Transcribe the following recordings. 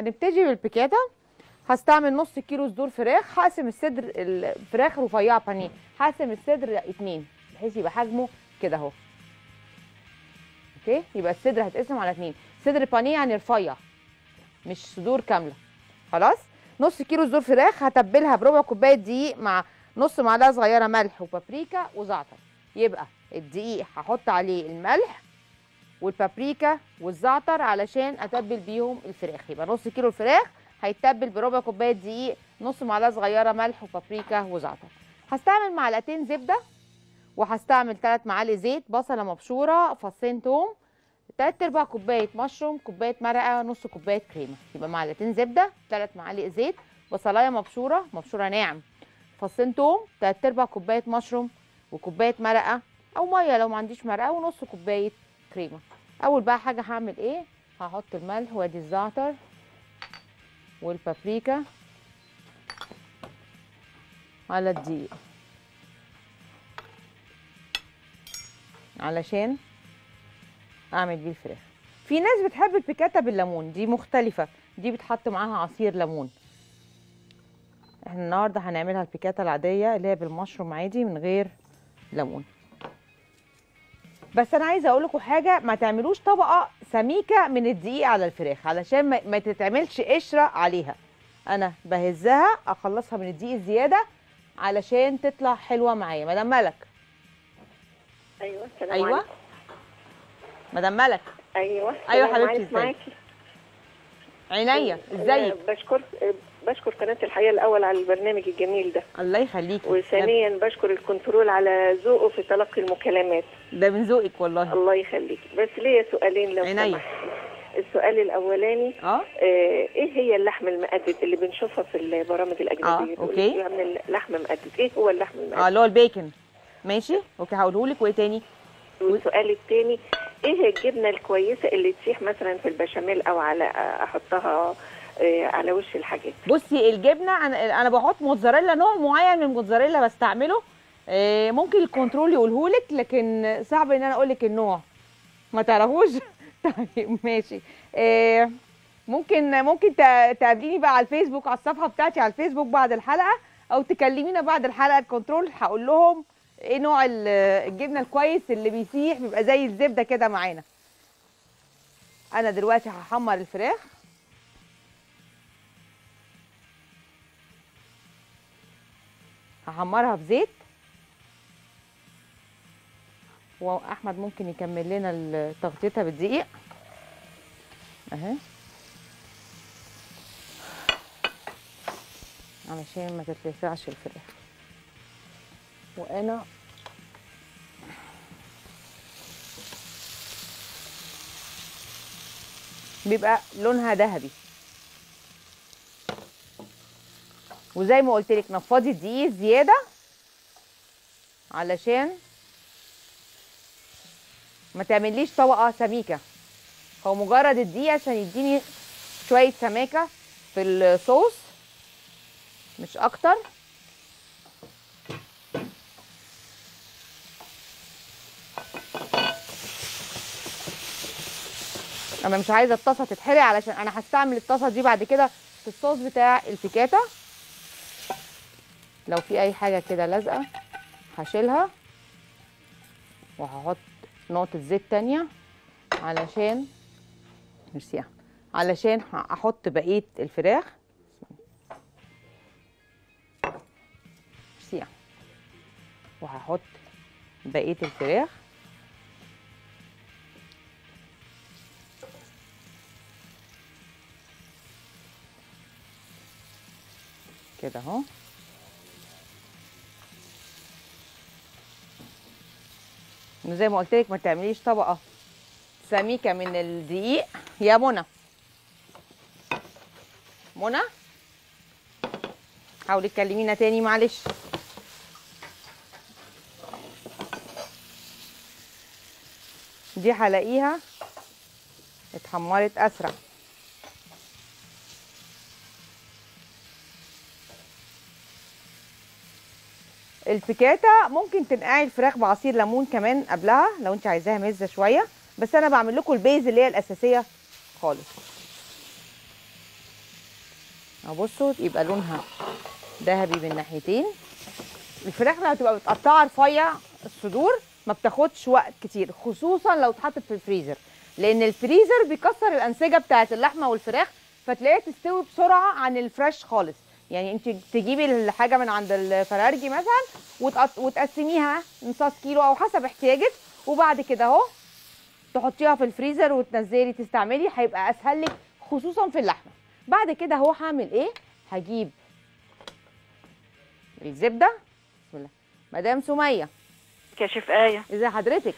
هنبتدي بالبيكاتا. هستعمل نص كيلو صدور فراخ هقسم الصدر الفراخ رفيعة بانيه. هقسم الصدر اتنين بحيث يبقى حجمه كده اهو. okay؟ يبقى الصدر هتقسم على اتنين. صدر بانيه يعني رفيع مش صدور كاملة. خلاص؟ نص كيلو صدور فراخ هتبلها بربع كوباية دقيق مع نص معلقة صغيرة ملح وبابريكا وزعتر. يبقى الدقيق هحط عليه الملح والبابريكا والزعتر علشان أتبل بيهم الفراخ. يبقى نص كيلو الفراخ هيتبل بربع كوباية دقيق نص معلقة صغيرة ملح وبابريكا وزعتر. هستعمل معلقتين زبدة وهستعمل 3 معالق زيت بصلة مبشورة فصين توم تلات أرباع كوباية مشروم كوباية مرقة نص كوباية كريمة. يبقى معلقتين زبدة 3 معالق زيت بصلاية مبشورة مبشورة ناعم. فصين توم تلات أرباع كوباية مشروم وكوباية مرقة أو مية لو ما عنديش مرقة ونص كوباية كريمة. أول بقى حاجة هعمل إيه؟ هحط الملح وأدي الزعتر والبابريكا على الدقيق. علشان أعمل بيه الفراخ. في ناس بتحب البيكاتا بالليمون دي مختلفة. دي بتحط معاها عصير ليمون. إحنا النهارده هنعملها البيكاتا العادية اللي هي بالمشروم عادي من غير ليمون. بس أنا عايزه أقول لكم حاجة ما تعملوش طبقه سميكه من الدقيق على الفراخ علشان ما, ما تتعملش قشره عليها أنا بهزها اخلصها من الدقيق الزياده علشان تطلع حلوة معايا مدام ملك أيوه السلام أيوه عليكم. مدام ملك أيوه أيوة السلام حبيبتي،. ازيك؟ عينيا ازيك أنا بشكر بشكر قناة الحياة الأول على البرنامج الجميل ده. الله يخليكي وثانيا بشكر الكنترول على ذوقه في تلقي المكالمات. ده من ذوقك والله. الله يخليك. بس ليا سؤالين لو. سمحت. السؤال الأولاني آه. آه إيه هي اللحم المقدد اللي بنشوفها في البرامج الأجنبية؟ آه، okay. يعمل لحم مقدد إيه هو اللحم آه المقدد اللي هو البيكن. ماشي؟ okay هقولهولك وإيه تاني؟ والسؤال الثاني إيه الجبنة الكويسة اللي تسيح مثلا في البشاميل أو على أحطها آه، على وش الحاجات. بصي الجبنة أنا أنا بحط موتزاريلا نوع معين من الموتزاريلا بستعمله. آه، ممكن الكنترول يقولهولك لكن صعب إن أنا أقولك النوع. ما تعرفوش؟ طيب ماشي. آه، ممكن ممكن تقابليني بقى على الفيسبوك على الصفحة بتاعتي على الفيسبوك بعد الحلقة أو تكلمينا بعد الحلقة الكنترول. هقول لهم إيه نوع ال- الجبنة الكويس اللي بيسيح بيبقى زي الزبدة كده معانا. أنا دلوقتي هحمر الفراخ. هحمرها في زيت. وأحمد ممكن يكمل لنا تغطيتها بالدقيق. أهي. علشان ما تتلسعش الفراخ. وأنا بيبقى لونها ذهبي. وزي ما قلت لك نفضي الدقيق زيادة علشان ما تعمليش طبقة سميكة. هو مجرد الدقيق عشان يديني شوية سماكه في الصوص مش أكتر. أنا مش عايزة الطاسة تتحرق علشان أنا هستعمل الطاسة دي بعد كده في الصوص بتاع البيكاتا لو في أي حاجة كده لازقة هشيلها وهحط نقطة زيت تانية علشان ميرسي. علشان أحط بقية الفراخ ميرسي. وهحط بقية الفراخ كده أهو زي ما قلت لك ما تعمليش طبقة سميكة من الدقيق. يا منى. منى؟ حاولي تكلمينا تاني معلش. دي هلاقيها اتحمرت أسرع. البيكاتا ممكن تنقعي الفراخ بعصير ليمون كمان قبلها لو انت عايزاها مزة شوية. بس أنا بعمل لكم ال base اللي هي الأساسية خالص. ابصوا يبقى لونها ذهبي من ناحيتين. الفراخ لما تبقى متقطعة رفيع الصدور ما بتاخدش وقت كتير خصوصا لو اتحطت في الفريزر. لأن الفريزر بيكسر الأنسجة بتاعة اللحمة والفراخ فتلاقيها تستوي بسرعة عن ال fresh خالص. يعني انت تجيبي الحاجة من عند الفرارجي مثلا وتقط... وتقسميها نص كيلو أو حسب احتياجك. وبعد كده أهو تحطيها في الفريزر وتنزلي تستعملي هيبقى أسهل لك خصوصا في اللحمة. بعد كده أهو هعمل إيه؟ هجيب الزبدة. بسم الله. مدام سمية. شيف آية. ازي حضرتك؟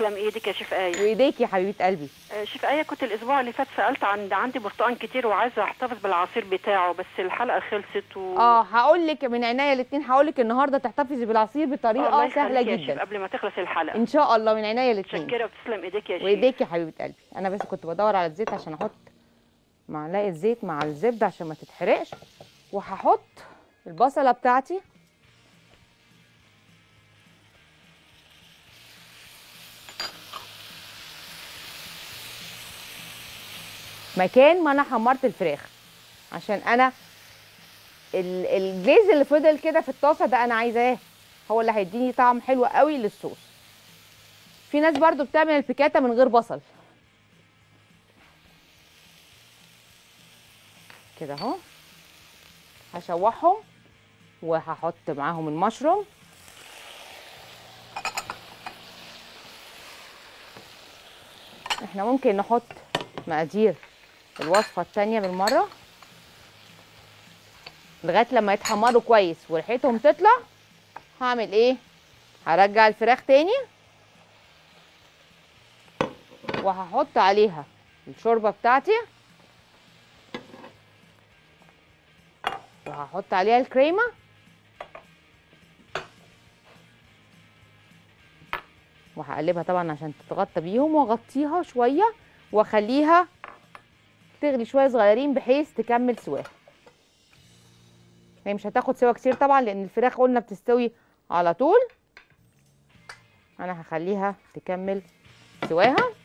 تسلم إيدك يا شيف آية. وإيديك يا حبيبة قلبي. آه، شيف آية كنت الأسبوع اللي فات سألت عن عندي برتقان كتير وعايزة أحتفظ بالعصير بتاعه بس الحلقة خلصت و آه هقول لك من عينيا الاثنين هقول لك النهارده تحتفظي بالعصير بطريقة سهلة يا شيف جدا. قبل ما تخلص الحلقة. إن شاء الله من عينيا الاثنين متشكرة وتسلم إيدك يا شيف. وإيديك يا حبيبة قلبي. أنا بس كنت بدور على الزيت عشان أحط معلقة زيت مع الزبدة عشان ما تتحرقش. وهحط البصلة بتاعتي مكان ما أنا حمرت الفراخ. عشان أنا ال- الجليز اللي فضل كده في الطاسة ده أنا عايزاه. هو اللي هيديني طعم حلو قوي للصوص. في ناس برضو بتعمل البيكاتا من غير بصل. كده اهو. هشوحهم وهحط معاهم المشروم. إحنا ممكن نحط مقادير. الوصفة التانية بالمرة. لغاية لما يتحمروا كويس وريحتهم تطلع هعمل إيه؟ هرجع الفراخ تاني. وهحط عليها الشوربة بتاعتي. وهحط عليها الكريمة. وهقلبها طبعا عشان تتغطى بيهم واغطيها شوية واخليها تغلي شوية صغيرين بحيث تكمل سواها. هي مش هتاخد سوا كتير طبعا لأن الفراخ قلنا بتستوي على طول. أنا هخليها تكمل سواها.